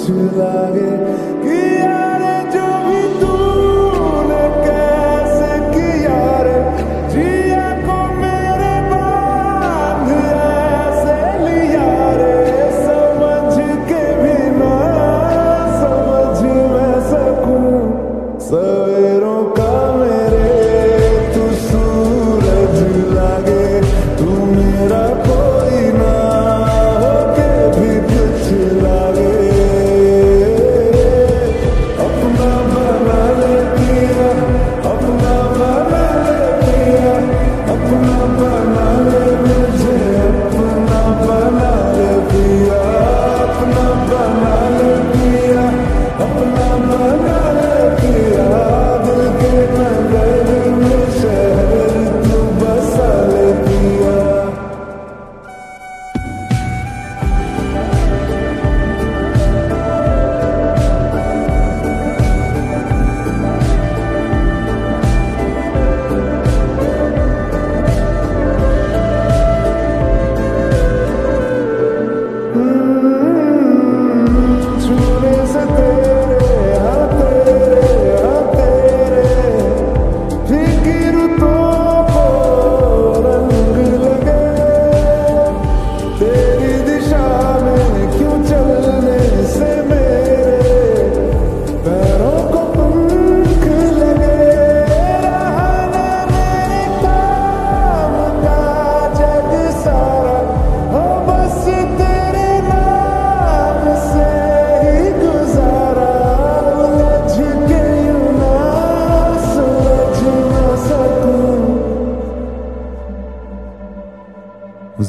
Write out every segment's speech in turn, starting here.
튼튼하게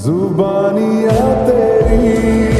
जुबानियां तेरी झूठी भी सच लागे